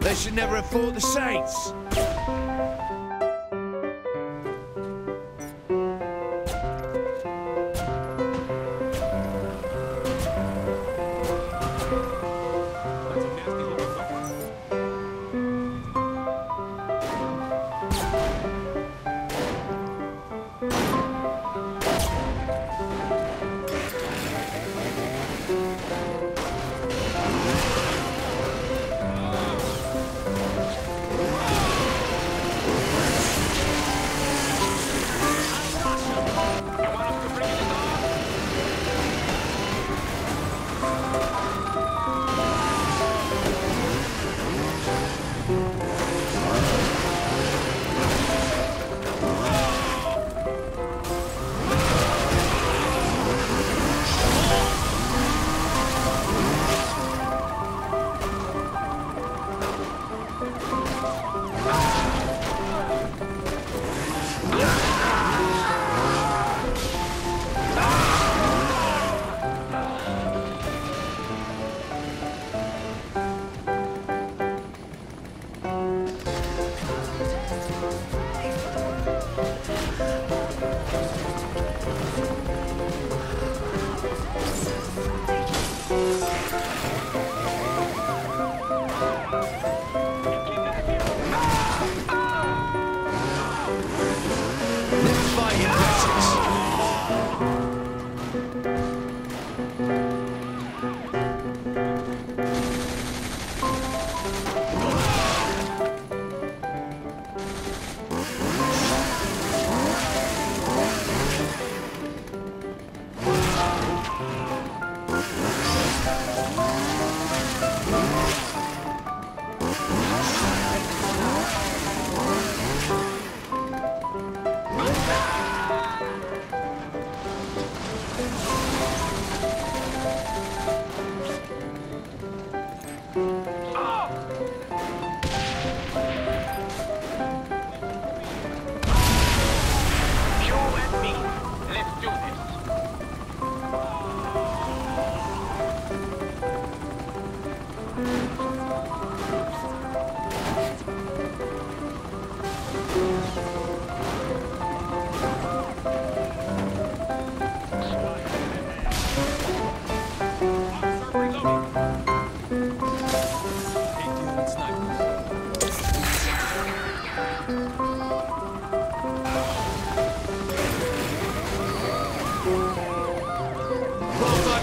They should never have fought the Saints.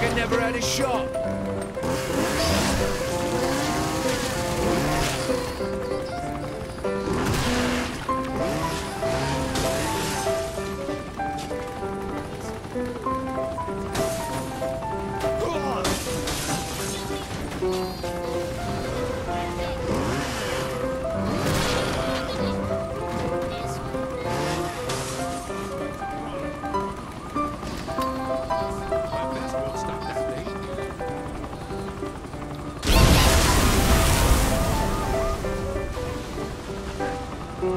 I never had a shot.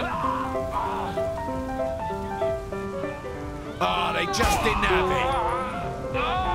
Ah, oh, they just didn't have it.